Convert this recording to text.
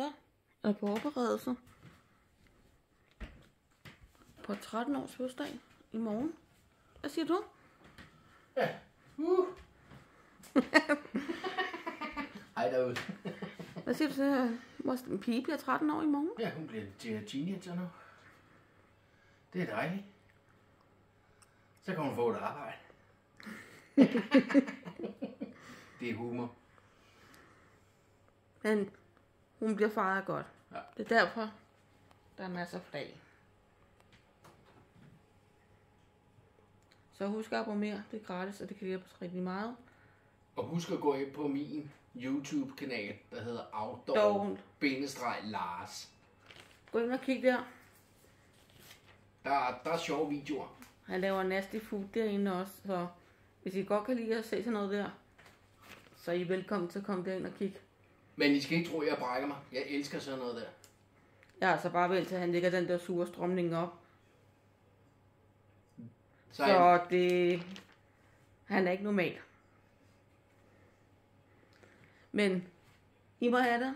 Så er forberedelse på 13 års fødselsdag i morgen. Hvad siger du? Ja. Uh. Hej derude. Hvad siger du til, at vores pige bliver 13 år i morgen? Ja, hun bliver til teenager nu. Det er dejligt. Så kan hun få et arbejde. det er humor. Men hun bliver fejret godt. Ja. Det er derfor, der er masser af flag. Så husk at abonnere. Det er gratis, og det kan hjælpe os rigtig meget. Og husk at gå ind på min YouTube-kanal, der hedder. Outdoor-Lars. Gå ind og kig der. Der, er- der er sjove videoer. Han laver nasty food derinde også, så hvis I godt kan lide at se sådan noget der, så er I velkommen til at komme derind og kigge. Men I skal ikke tro, at jeg brækker mig. Jeg elsker sådan noget der. Jeg er altså bare vendt til, at han lægger den der sure strømning op. Så, så... Så det... Han er ikke normal. Men I må have det.